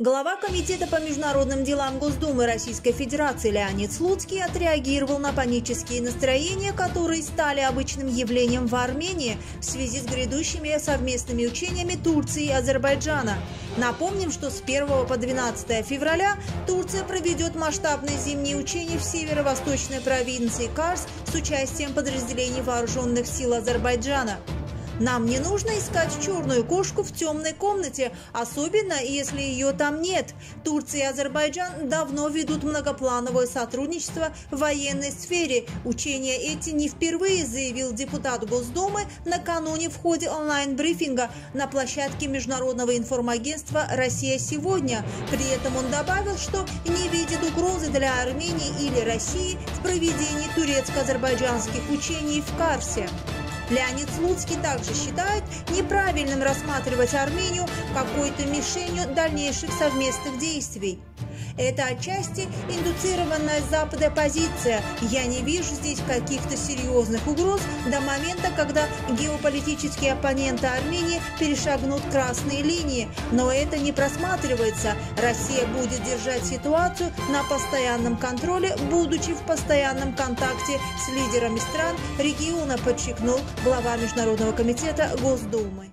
Глава Комитета по международным делам Госдумы Российской Федерации Леонид Слуцкий отреагировал на панические настроения, которые стали обычным явлением в Армении в связи с грядущими совместными учениями Турции и Азербайджана. Напомним, что с 1 по 12 февраля Турция проведет масштабные зимние учения в северо-восточной провинции Карс с участием подразделений вооруженных сил Азербайджана. Нам не нужно искать черную кошку в темной комнате, особенно если ее там нет. Турция и Азербайджан давно ведут многоплановое сотрудничество в военной сфере. Учения эти не впервые заявил депутат Госдумы накануне в ходе онлайн-брифинга на площадке Международного информагентства «Россия сегодня». При этом он добавил, что не видит угрозы для Армении или России в проведении турецко-азербайджанских учений в Карсе. Леонид Слуцкий также считает неправильным рассматривать Армению какой-то мишенью дальнейших совместных действий. Это отчасти индуцированная с Запада позиция. Я не вижу здесь каких-то серьезных угроз до момента, когда геополитические оппоненты Армении перешагнут красные линии. Но это не просматривается. Россия будет держать ситуацию на постоянном контроле, будучи в постоянном контакте с лидерами стран региона, подчеркнул глава Международного комитета Госдумы.